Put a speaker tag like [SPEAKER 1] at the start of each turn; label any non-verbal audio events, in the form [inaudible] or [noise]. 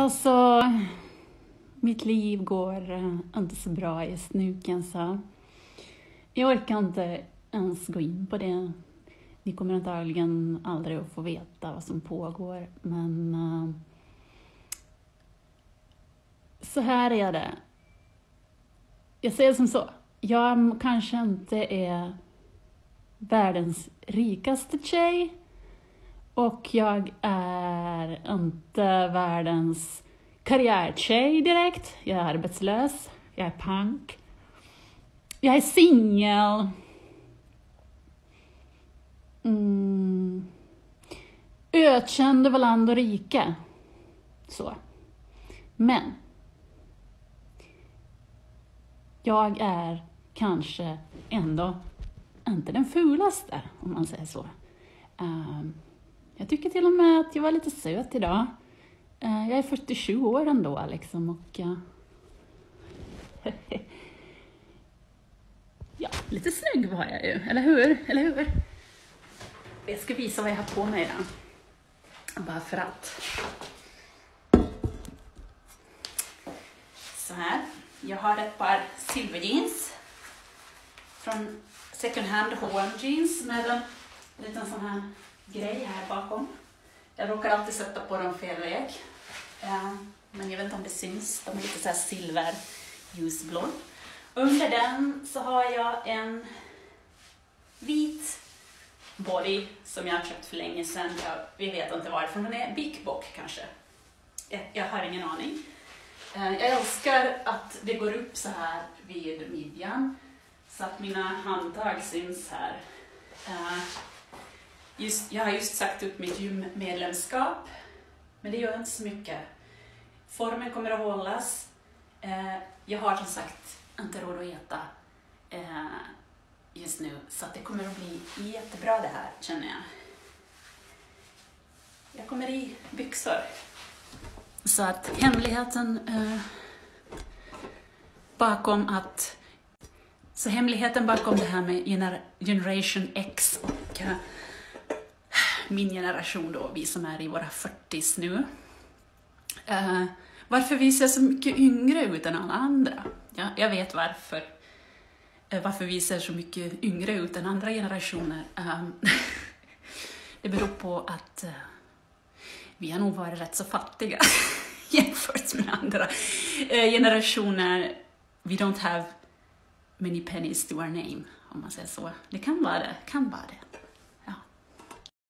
[SPEAKER 1] alltså, mitt liv går eh, inte så bra just nu kan jag säga. Jag orkar inte ens gå in på det. Ni kommer antagligen aldrig att få veta vad som pågår, men uh, så här är det. Jag säger som så, jag kanske inte är världens rikaste tjej och jag är är inte världens karriärtjej direkt. Jag är arbetslös, jag är punk. Jag är singel. Mm. Ökänd över land och rike. Så. Men. Jag är kanske ändå inte den fulaste, om man säger så. Um, jag tycker till och med att jag var lite söt idag. Eh, jag är 47 år ändå liksom och... Eh, [laughs] ja, lite snygg var jag ju, eller hur? Eller hur? Jag ska visa vad jag har på mig idag. Bara för att. Så här. Jag har ett par silverjeans från second hand H&M jeans med en liten sån här grej här bakom. Jag råkar alltid sätta på dem fel väg. Ja, men jag vet inte om det syns. De är lite så här silver ljusblå. Under den så har jag en vit body som jag har köpt för länge sedan. Jag, vi vet inte varifrån den är. Big Bock kanske. Jag, jag har ingen aning. Eh, jag älskar att det går upp så här vid midjan så att mina handtag syns här. Just, jag har just sagt upp mitt gymmedlemskap, men det gör inte så mycket. Formen kommer att hållas. Eh, jag har som sagt inte råd att äta eh, just nu, så att det kommer att bli jättebra det här, känner jag. Jag kommer i byxor. Så att hemligheten eh, bakom att så hemligheten bakom det här med generation X och eh, min generation då, vi som är i våra 40s nu. Uh, varför vi ser så mycket yngre ut än alla andra? Ja, jag vet varför. Uh, varför vi ser så mycket yngre ut än andra generationer. Uh, [laughs] det beror på att vi har nog varit rätt så fattiga [laughs] jämfört med andra generationer. We don't have many pennies to our name, om man säger så. Det kan vara det, kan vara det.